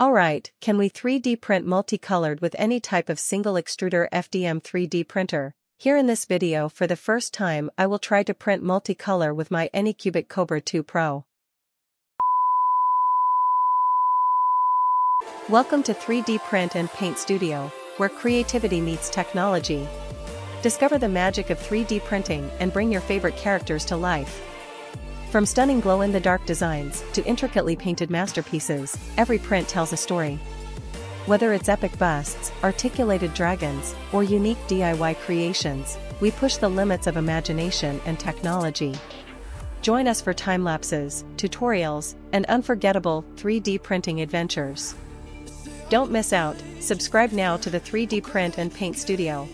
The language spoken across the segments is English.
Alright, can we 3D print multicolored with any type of single extruder FDM 3D printer? Here in this video for the first time I will try to print multicolor with my Anycubic Kobra 2 Pro. Welcome to 3D Print and Paint Studio, where creativity meets technology. Discover the magic of 3D printing and bring your favorite characters to life. From stunning glow-in-the-dark designs to intricately painted masterpieces, every print tells a story. Whether it's epic busts, articulated dragons, or unique DIY creations, we push the limits of imagination and technology. Join us for time lapses, tutorials, and unforgettable 3D printing adventures. Don't miss out, subscribe now to the 3D Print and Paint Studio.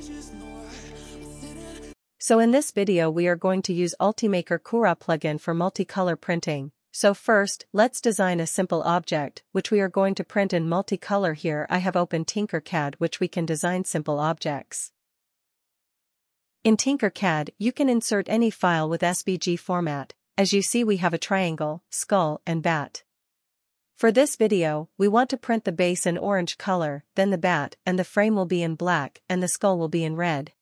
So in this video we are going to use Ultimaker Cura plugin for multicolor printing. So first, let's design a simple object, which we are going to print in multicolor here I have opened Tinkercad which we can design simple objects. In Tinkercad, you can insert any file with SVG format, as you see we have a triangle, skull and bat. For this video, we want to print the base in orange color, then the bat and the frame will be in black and the skull will be in red.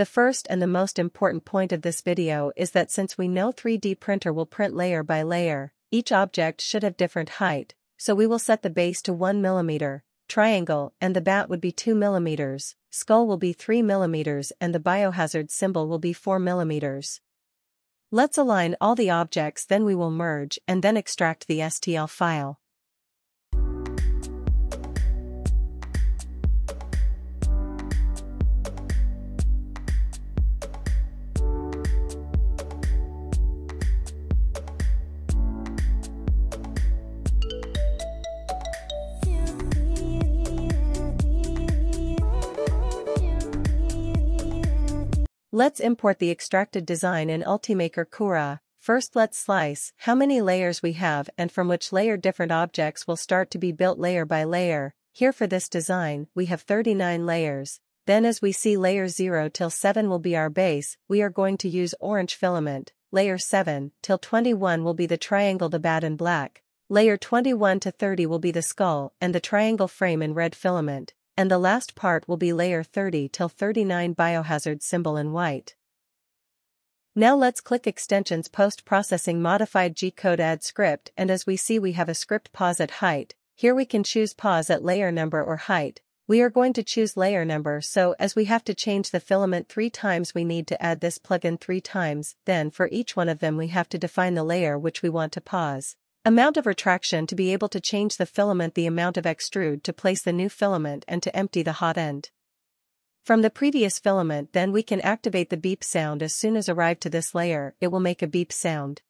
The first and the most important point of this video is that since we know 3D printer will print layer by layer, each object should have different height, so we will set the base to 1 mm, triangle and the bat would be 2 mm, skull will be 3 mm and the biohazard symbol will be 4 mm. Let's align all the objects then we will merge and then extract the STL file. Let's import the extracted design in Ultimaker Cura. First let's slice how many layers we have and from which layer different objects will start to be built layer by layer. Here for this design, we have 39 layers. Then as we see layer 0 till 7 will be our base, we are going to use orange filament. Layer 7 till 21 will be the triangle the bat in black. Layer 21 to 30 will be the skull and the triangle frame in red filament and the last part will be layer 30 till 39 biohazard symbol in white. Now let's click extensions post-processing modified G-code add script and as we see we have a script pause at height, here we can choose pause at layer number or height, we are going to choose layer number so as we have to change the filament three times we need to add this plugin three times, then for each one of them we have to define the layer which we want to pause. Amount of retraction to be able to change the filament the amount of extrude to place the new filament and to empty the hot end. From the previous filament then we can activate the beep sound as soon as arrive to this layer, it will make a beep sound.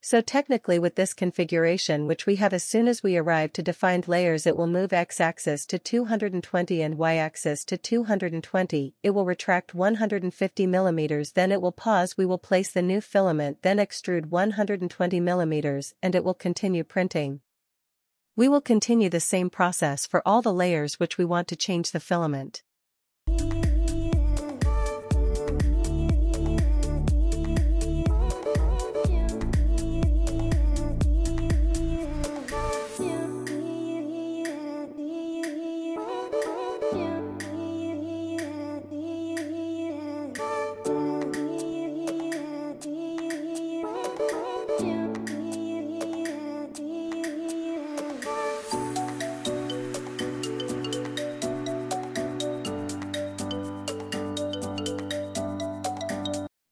So technically with this configuration which we have as soon as we arrive to defined layers it will move x-axis to 220 and y-axis to 220, it will retract 150 mm then it will pause we will place the new filament then extrude 120 mm and it will continue printing. We will continue the same process for all the layers which we want to change the filament.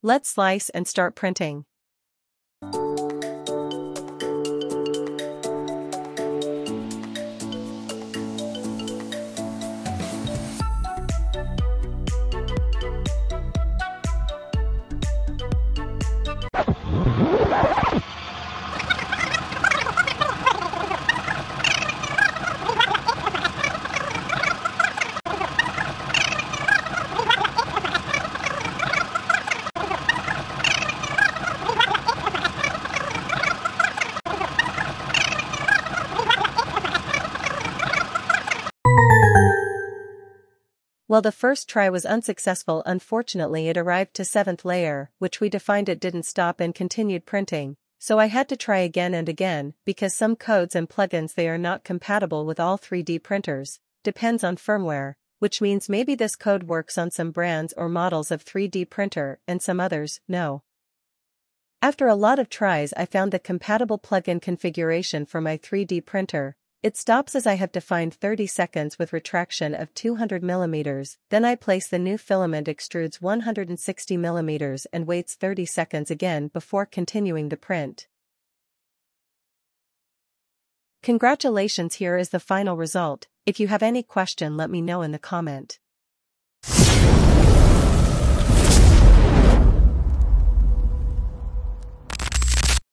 Let's slice and start printing. While the first try was unsuccessful unfortunately it arrived to 7th layer, which we defined it didn't stop and continued printing. So I had to try again and again, because some codes and plugins they are not compatible with all 3D printers, depends on firmware, which means maybe this code works on some brands or models of 3D printer and some others, no. After a lot of tries I found the compatible plugin configuration for my 3D printer, it stops as I have defined 30 seconds with retraction of 200 mm, then I place the new filament extrudes 160 mm and waits 30 seconds again before continuing the print. Congratulations here is the final result, if you have any question let me know in the comment.